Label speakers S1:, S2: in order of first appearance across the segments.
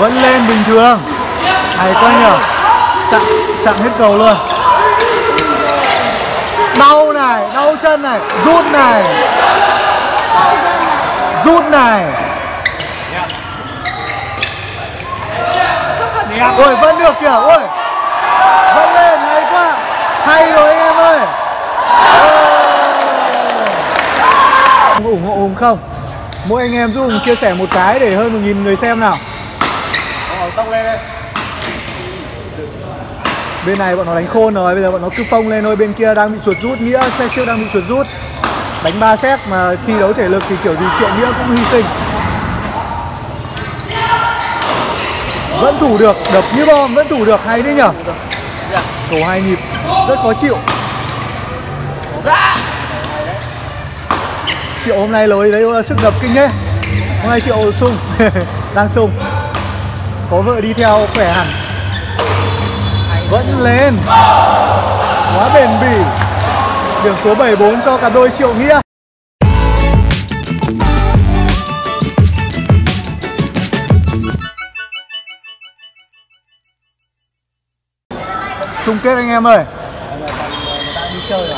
S1: vẫn lên bình thường. Hay quá nhở chặn chặn hết cầu luôn. Đau này, đau chân này, rút này. Rút này. Ôi, vẫn được kìa, ôi. Vẫn lên, hay quá. Hay rồi anh em ơi. Ủng hộ hùng không? Mỗi anh em giúp hùng chia sẻ một cái để hơn một nghìn người xem nào.
S2: Vâng, tông lên đây.
S1: Bên này bọn nó đánh khôn rồi, bây giờ bọn nó cứ phông lên thôi, bên kia đang bị chuột rút, nghĩa, xe siêu đang bị chuột rút. Đánh ba set mà thi đấu thể lực thì kiểu gì triệu nghĩa cũng hy sinh. Vẫn thủ được, đập như bom, vẫn thủ được, hay đấy nhở cầu hai nhịp, rất khó chịu. Triệu hôm nay lối đấy là sức đập kinh nhé hôm nay triệu sung, đang sung có vợ đi theo khỏe hẳn. Vẫn lên. Quá bền bỉ. Điểm số 74 cho cặp đôi triệu nghĩa. Chung kết anh em ơi.
S2: đi chơi rồi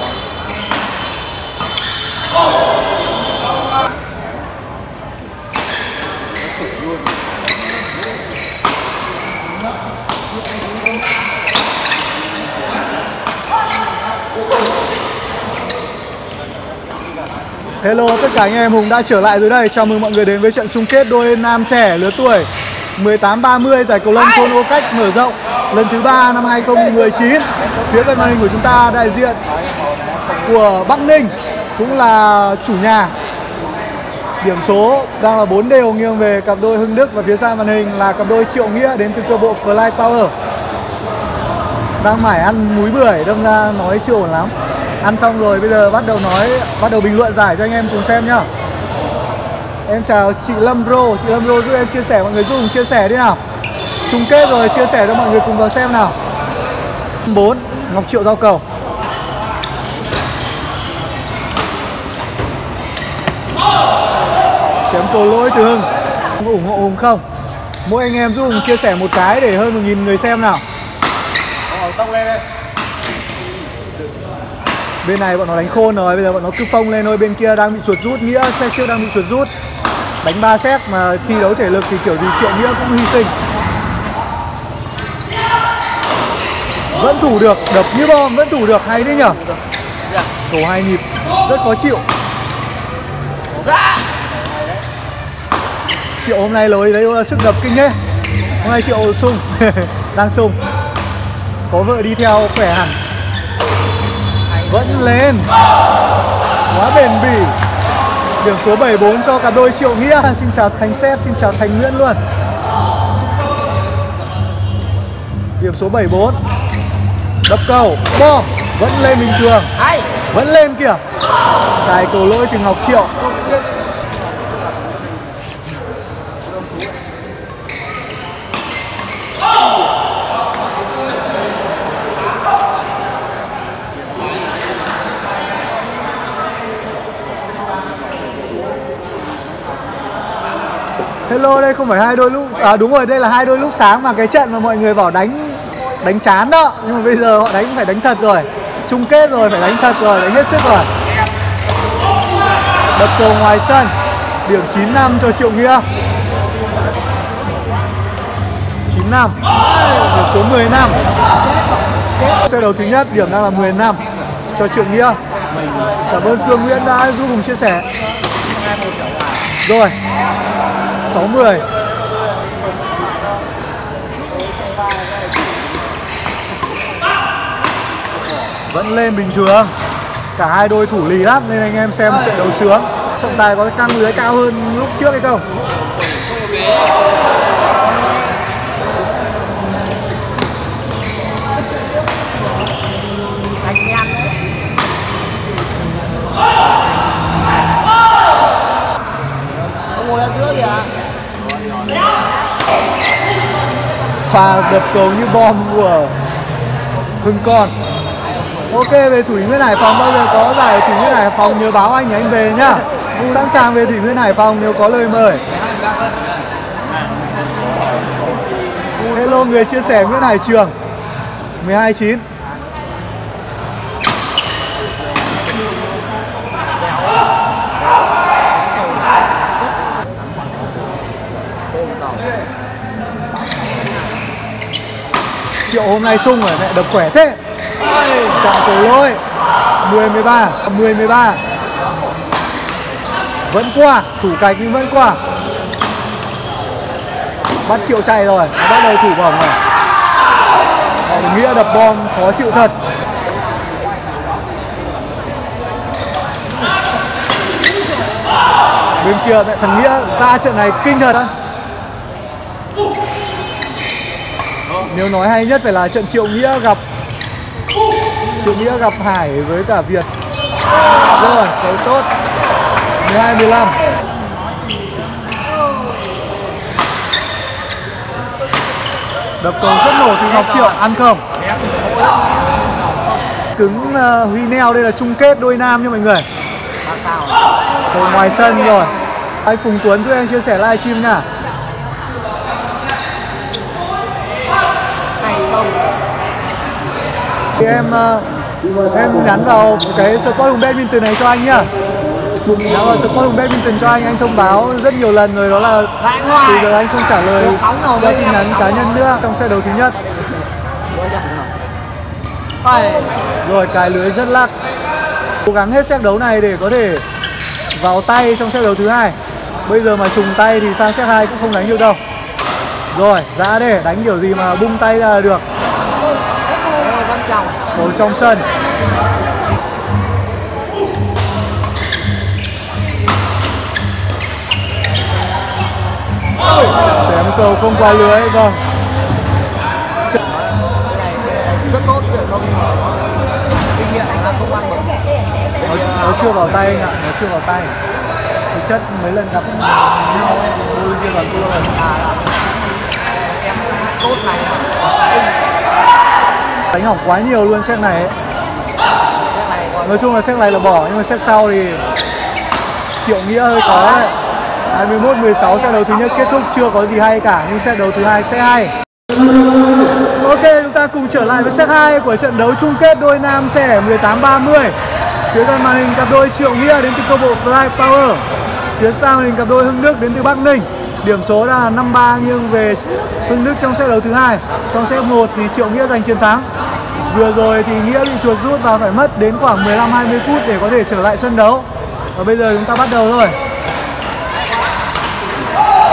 S1: Hello, tất cả anh em, Hùng đã trở lại rồi đây. Chào mừng mọi người đến với trận chung kết đôi nam trẻ lứa tuổi 18-30 giải cầu lông thôn ô cách mở rộng lần thứ ba năm 2019 Phía bên màn hình của chúng ta, đại diện của Bắc Ninh cũng là chủ nhà. Điểm số đang là 4 đều nghiêng về cặp đôi Hưng Đức và phía xa màn hình là cặp đôi Triệu Nghĩa đến từ câu bộ Fly Power đang mải ăn múi bưởi, đâm ra nói chưa ổn lắm ăn xong rồi, bây giờ bắt đầu nói, bắt đầu bình luận giải cho anh em cùng xem nhá. Em chào chị Lâm Rô, chị Lâm Rô giúp em chia sẻ, mọi người giúp cùng chia sẻ đi nào. Chung kết rồi, chia sẻ cho mọi người cùng vào xem nào. 4 Ngọc Triệu giao cầu. Chém cầu lỗi từ Hưng. Ủng hộ Hùng không? Mỗi anh em giúp Hùng chia sẻ một cái để hơn một nghìn người xem nào.
S2: Ờ, tông lên đây
S1: bên này bọn nó đánh khôn rồi, bây giờ bọn nó cứ phông lên thôi, bên kia đang bị chuột rút, nghĩa, xe siêu đang bị chuột rút. Đánh ba set mà thi đấu thể lực thì kiểu gì triệu nghĩa cũng hy sinh. Vẫn thủ được, đập như bom, vẫn thủ được, hay đấy nhở? Thủ hai nhịp, rất khó chịu. Triệu hôm nay lối đấy là sức đập kinh ấy hôm nay triệu sung, đang sung. Có vợ đi theo, khỏe hẳn vẫn lên. Quá bền bỉ. Điểm số 74 cho cặp đôi triệu nghĩa. Xin chào thành sếp xin chào thành nguyễn luôn. Điểm số 74 đập cầu bom vẫn lên bình thường. Vẫn lên kìa. Tài cầu lỗi từ ngọc triệu Hello, đây không phải hai đôi lúc à đúng rồi, đây là hai đôi lúc sáng mà cái trận mà mọi người bảo đánh đánh chán đó. Nhưng mà bây giờ họ đánh phải đánh thật rồi. Chung kết rồi, phải đánh thật rồi, đánh hết sức rồi. Đập cầu ngoài sân. Điểm 9 năm cho Triệu Nghĩa. 9 năm. Điểm số 10 năm. Xe đấu thứ nhất, điểm đang là 10 năm cho Triệu Nghĩa. Cảm ơn Phương Nguyễn đã giúp cùng chia sẻ. Rồi. 60 Vẫn lên bình thường. Cả hai đôi thủ lì lắm, Nên anh em xem trận đấu sướng. Trọng tài có căng lưới cao hơn lúc trước hay không? Pha đập cầu như bom của Hưng Con. Ok, về Thủy Nguyên Hải Phòng, bao giờ có giải Thủy Nguyên Hải Phòng, nhớ báo anh anh về nhá. Sẵn sàng về Thủy Nguyên Hải Phòng nếu có lời mời. Hello, người chia sẻ Nguyễn Hải Trường 129 Triệu hôm nay sung rồi, mẹ đập khỏe thế. Chạm cầu lôi. 10 13 10 13 Vẫn qua, Thủ cạch nhưng vẫn qua. Bắt Triệu chạy rồi, Bắt đầu thủ bóng rồi. Còn Nghĩa đập bom, khó chịu thật. Bên kia mẹ thằng Nghĩa ra trận này kinh thật á. Nếu nói hay nhất phải là trận Triệu Nghĩa gặp Triệu Nghĩa gặp Hải với cả Việt. Rồi, cầu tốt. 12 15 Đập cầu rất nổ thì Ngọc Triệu ăn không? Cứng uh, Huy Neo đây là chung kết đôi nam nha mọi người. Cầu ngoài sân rồi. Anh Phùng Tuấn giúp em chia sẻ livestream nha
S2: Hay không
S1: thì em uh, em nhắn vào cái sport hùng badminton này cho anh nhá. Nhắn vào sport hùng badminton cho anh, anh thông báo rất nhiều lần rồi đó là từ giờ anh không trả lời.
S2: Mấy
S1: tin nhắn cá nhân nữa trong xe đấu thứ nhất. Rồi cài lưới rất lắc. Cố gắng hết set đấu này để có thể vào tay trong set đấu thứ hai. Bây giờ mà trùng tay thì sang set 2 cũng không đánh được đâu. Rồi ra để đánh kiểu gì mà bung tay ra là được
S2: trong.
S1: Cầu trong sân. Chém cầu không qua lưới Vâng.
S2: Rất tốt để không Kinh nghiệm anh là không ăn được
S1: nó, nó chưa vào tay anh ạ Nó chưa vào tay. Thực chất mấy lần gặp nhau Đôi kia vào thua rồi
S2: Em tốt này
S1: Đánh hỏng quá nhiều luôn xe này ấy. Nói chung là xe này là bỏ Nhưng mà xe sau thì Triệu Nghĩa hơi có. đấy 21 16 set đấu thứ nhất kết thúc chưa có gì hay cả nhưng set đấu thứ hai sẽ hay. Ok, chúng ta cùng trở lại với set 2 của trận đấu chung kết đôi nam trẻ 18 30. Phía gần màn hình cặp đôi Triệu Nghĩa đến từ câu bộ Fly Power. Phía sau màn hình cặp đôi Hưng Đức đến từ Bắc Ninh. Điểm số là 5-3 nghiêng về Hưng Đức trong set đấu thứ hai. Trong set 1 thì Triệu Nghĩa giành chiến thắng. Vừa rồi thì Nghĩa bị chuột rút và phải mất đến khoảng 15-20 phút để có thể trở lại sân đấu. Và bây giờ chúng ta bắt đầu thôi.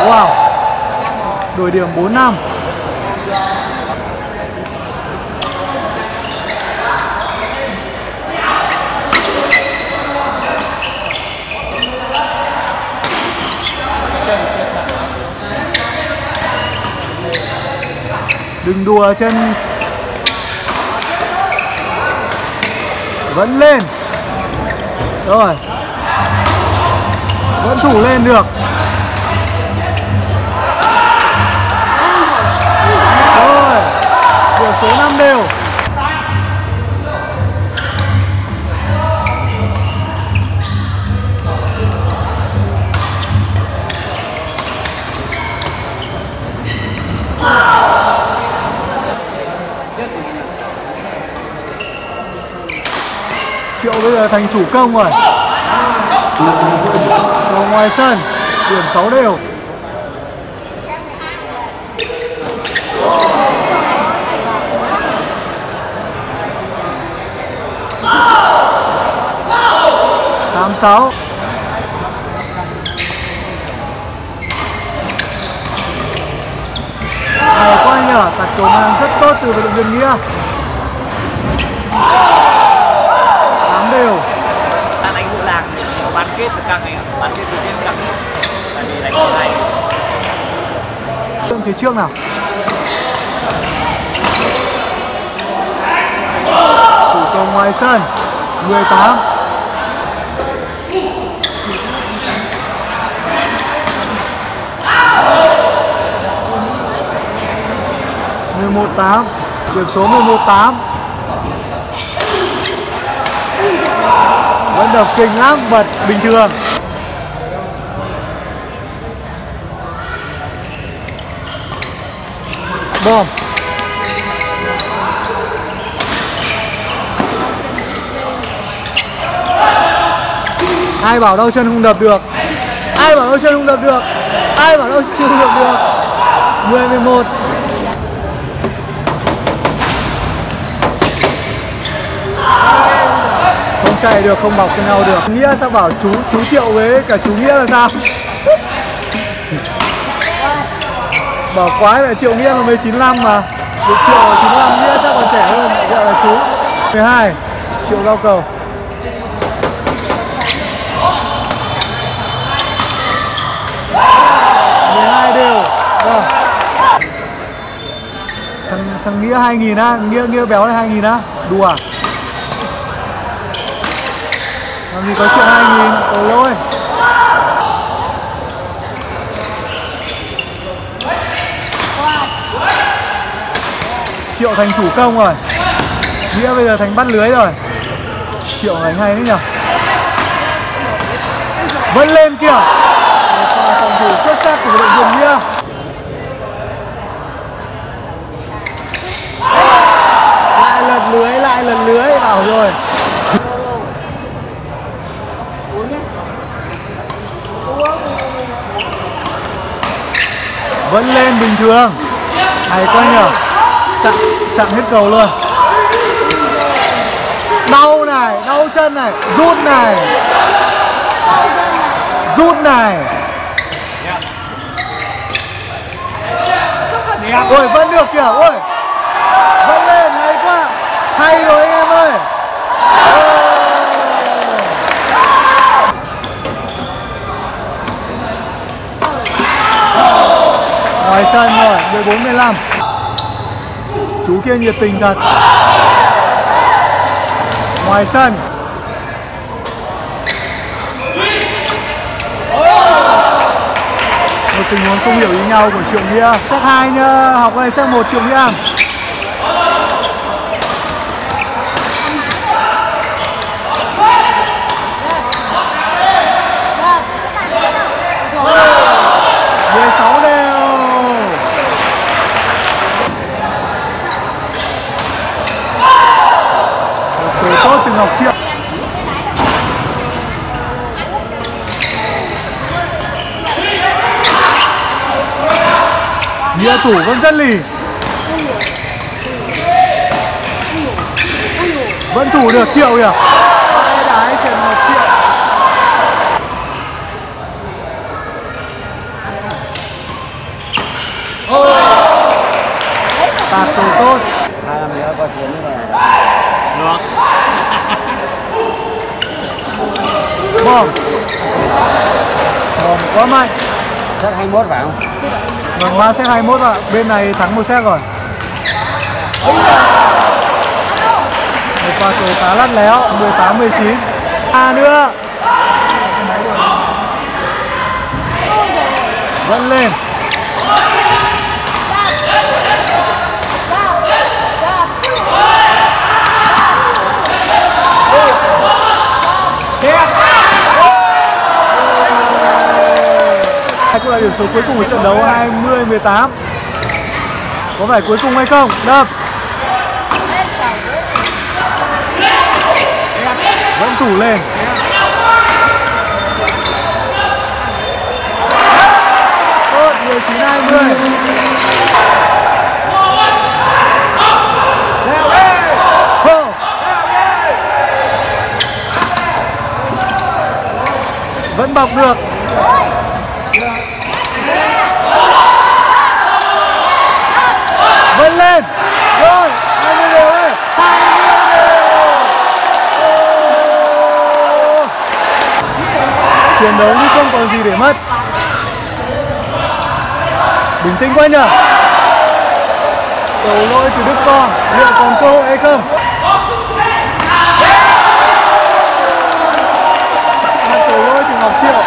S1: Wow Đổi điểm 4 năm Đừng đùa chân. Vẫn lên. Rồi. Vẫn thủ lên được. Rồi. Điểm số 5 đều. Bây giờ thành chủ công rồi. Ở ngoài sân Điểm 6 đều. Tám sáu. Hay quá nhở, tạt cầu ngang rất tốt từ vận động viên nghĩa đều.
S3: Đang đánh bộ làng thì chỉ có bán kết là căng này bán kết đầu tiên căng tại vì đánh bộ này.
S1: Phía trước nào? Thủ cầu ngoài sân 18 11 8 điểm số 11 8 vẫn đập kinh lắm vật bình thường. Bom. Ai bảo đau chân không đập được? Ai bảo đau chân không đập được? Ai bảo đau chân không đập được? 10 11 chạy được, không bọc cho nhau được. Nghĩa sao bảo chú chú triệu với cả chú nghĩa là sao? Bảo quái mẹ triệu nghĩa là mới 95 mà. Được triệu 95 nghĩa chắc còn trẻ hơn gọi là chú. 12 triệu cao cầu. mười hai vâng. thằng thằng nghĩa 2000 á, nghĩa nghĩa béo này 2000 á. Đùa à? Thì có có chuyện 2000 ôi lôi triệu thành chủ công rồi. Nghĩa bây giờ thành bắt lưới rồi. Triệu đánh hay đấy nhở vẫn lên kìa. Phòng thủ xuất sắc của đội viên nghĩa. Lại lật lưới, lại lật lưới, bảo rồi. Vẫn lên bình thường. Hay quá nhở chặn chặn hết cầu luôn. Đau này, đau chân này. Rút này. Rút này. Ôi vẫn được kìa. Ôi. Vẫn lên, hay quá. Hay rồi anh em ơi. Ngoài sân rồi 14 15 chú kia nhiệt tình thật. Ngoài sân. Một tình huống không hiểu ý nhau của triệu nghĩa. Set 2 nhá, học này set 1 triệu nghĩa mười sáu đều một cầu tốt từ ngọc triệu nghĩa thủ vẫn rất lì. Vẫn thủ được triệu kìa. Vãi trần triệu. Tạt cầu tốt.
S2: Hai năm nữa có chiến nữa
S3: được.
S1: Bom. Bom quá mạnh.
S2: Set 21 phải không?
S1: Vâng, 3 set 21 ạ. Bên này thắng một set rồi. Một pha cầu khá lắt léo, 18 19. À nữa. Vẫn lên. Đây cũng là điểm số cuối cùng của trận đấu 20 18. Có phải cuối cùng hay không? Đập. Vẫn thủ lên. Tốt 19 20. Vẫn bọc được. Chiến đấu nhưng không còn gì để mất. Bình tĩnh quá nhở Cầu lỗi từ Đức Con Liệu còn cơ hội hay không Hai cầu lỗi từ Ngọc Triệu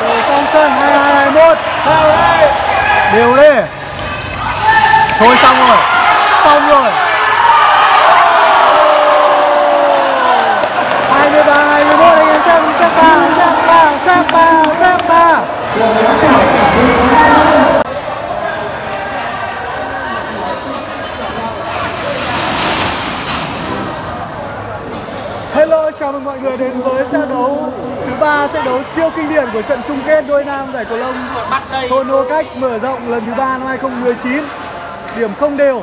S1: Cầu trong sân 2221 Theo đây Đều lên Thôi xong rồi Xong rồi 23 21 anh em xem xem ba xem ba xem ba xem ba chào mừng mọi người đến với trận đấu thứ ba trận đấu siêu kinh điển của trận chung kết đôi nam giải cầu lông. Ô cách mở rộng lần thứ ba năm 2019 điểm không đều.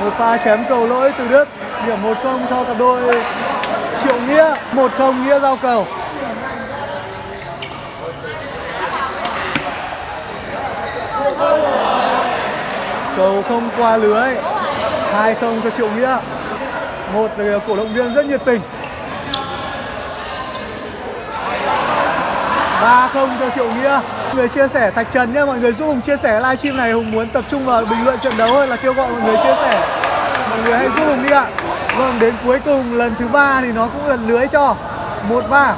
S1: Một pha chém cầu lỗi từ Đức. Điểm 1-0 cho cặp đôi Triệu Nghĩa. 1-0 Nghĩa giao cầu. Cầu không qua lưới. 2-0 cho Triệu Nghĩa. Một cổ động viên rất nhiệt tình 3-0 cho Triệu Nghĩa. Người chia sẻ, Thạch Trần nhé mọi người giúp Hùng chia sẻ livestream này, Hùng muốn tập trung vào bình luận trận đấu hơn là kêu gọi mọi người chia sẻ. Mọi người hãy giúp Hùng đi ạ. Vâng đến cuối cùng, lần thứ ba thì nó cũng lần lưới cho. Một ba.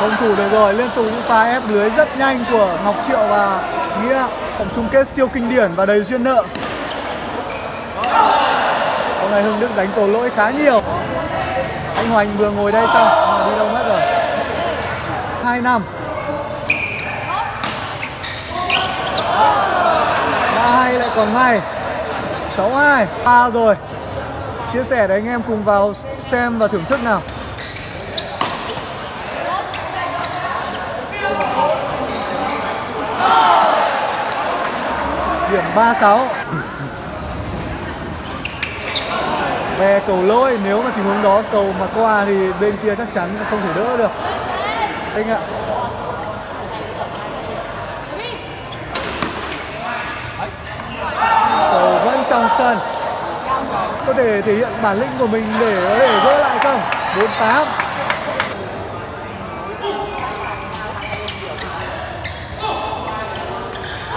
S1: Công thủ được rồi, liên tục những pha ép lưới rất nhanh của Ngọc Triệu và Nghĩa. Trận chung kết siêu kinh điển và đầy duyên nợ hôm nay Hưng Đức đánh tổ lỗi khá nhiều. Anh Hoành vừa ngồi đây xong mà đi đâu mất rồi? Hai năm. Ba hai lại còn may sáu hai. Ba rồi. Chia sẻ để anh em cùng vào xem và thưởng thức nào. Điểm 36 về cầu lỗi. Nếu mà tình huống đó cầu mà qua thì bên kia chắc chắn không thể đỡ được. Anh ạ. Cầu vẫn trong sân. Có thể thể hiện bản lĩnh của mình để có thể gỡ lại không? 48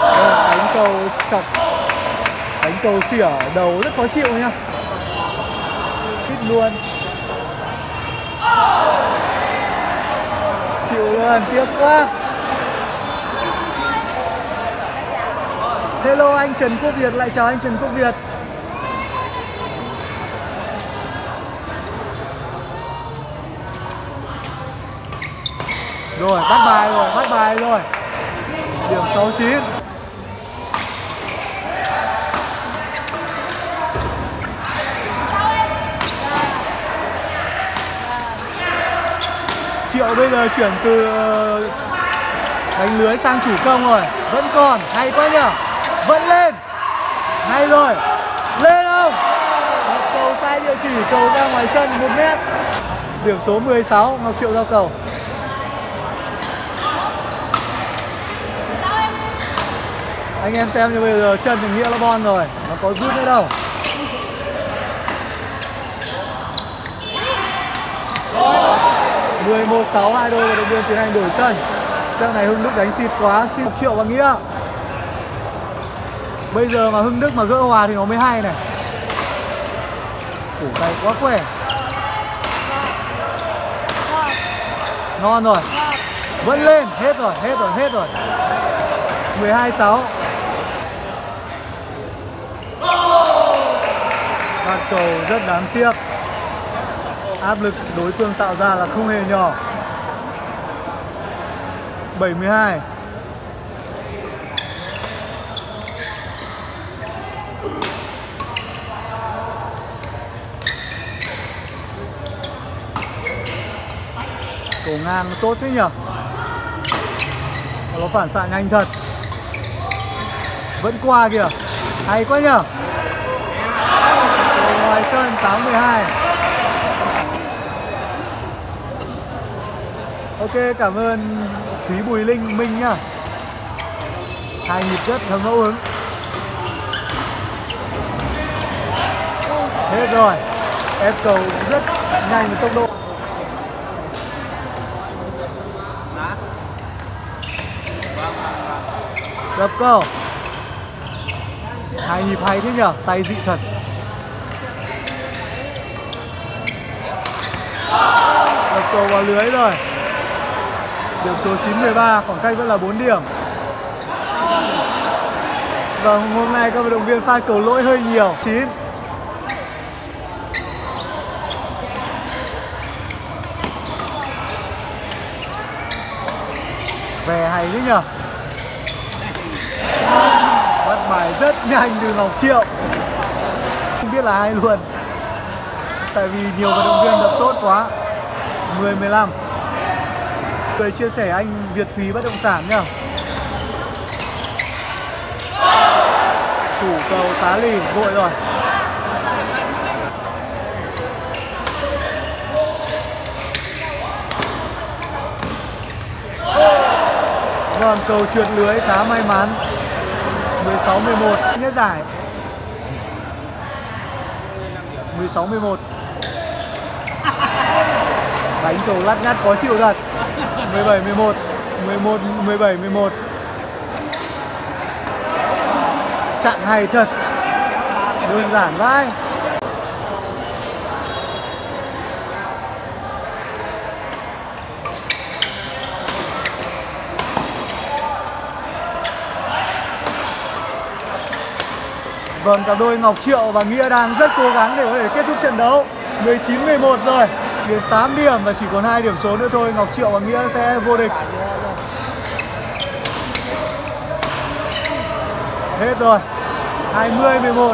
S1: đánh vâng, cầu chọc. Đánh cầu xỉa đầu rất khó chịu nha luôn. Chịu luôn tiếc quá. Hello, anh Trần Quốc Việt. Lại chào anh Trần Quốc Việt. Rồi, bắt bài rồi, bắt bài rồi. Điểm 69 Triệu bây giờ chuyển từ ờ, đánh lưới sang chủ công rồi. Vẫn còn, hay quá nhở Vẫn lên. Hay rồi. Lên không? Một cầu sai địa chỉ, cầu ra ngoài sân 1 mét. Điểm số 16, Ngọc Triệu giao cầu. Anh em xem như bây giờ chân thì nghĩa là bon rồi. Nó có rút nữa đâu. 11 6 hai đôi và động viên tiến hành đổi sân. Trận này Hưng Đức đánh xịt quá, xin một triệu và nghĩa. Bây giờ mà Hưng Đức mà gỡ hòa thì nó mới hay này. Cổ tay quá khỏe. Non rồi. Vẫn lên, hết rồi, hết rồi, hết rồi. 12 6. Phạt cầu rất đáng tiếc áp lực đối phương tạo ra là không hề nhỏ. 72 Cổ ngang tốt thế nhở Nó phản xạ nhanh thật. Vẫn qua kìa. Hay quá nhỉ? Ngoài sân 8-12 Ok, cảm ơn Thúy Bùi Linh, Minh nhá. Hai nhịp rất thấm ngẫu hứng. Hết rồi. Ép cầu rất nhanh với tốc độ. Đập cầu. Hai nhịp hay thế nhở? Tay dị thật. Đập cầu vào lưới rồi. Điểm số 9-13, khoảng cách vẫn là 4 điểm. Và hôm nay các vận động viên pha cầu lỗi hơi nhiều. 9 Về hay thế nhở Bắt bài rất nhanh từ Ngọc Triệu. Không biết là ai luôn. Tại vì nhiều vận động viên đập tốt quá. 10-15 Người chia sẻ anh Việt Thúy Bất Động Sản nhá. Thủ cầu tá lì vội rồi. Vâng, cầu trượt lưới khá may mắn. 16-11 nhất giải. 16-11 Đánh cầu lắt nhắt khó chịu thật. 17-11 11 17-11 Chặn hay thật. Đơn giản vai Vâng, cặp đôi Ngọc Triệu và Nghĩa đang rất cố gắng để có thể kết thúc trận đấu. 19-11 rồi. Đến 8 điểm và chỉ còn 2 điểm số nữa thôi. Ngọc Triệu và Nghĩa sẽ vô địch. Hết rồi. 20-11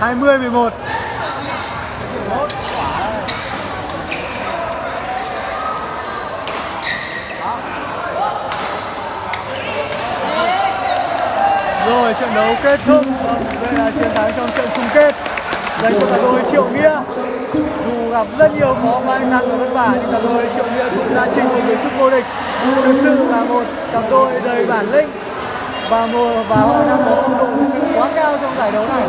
S1: 20-11 Rồi, trận đấu kết thúc. Đây là chiến thắng trong trận chung kết. Dành cho cả đôi Triệu Nghĩa. Dù gặp rất nhiều khó khăn và vất vả, Nhưng cả đôi Triệu Nghĩa cũng đã chinh phục được chức vô địch. Thực sự là một cặp đôi đầy bản lĩnh Và mùa và họ đang có phong độ thực sự quá cao trong giải đấu này.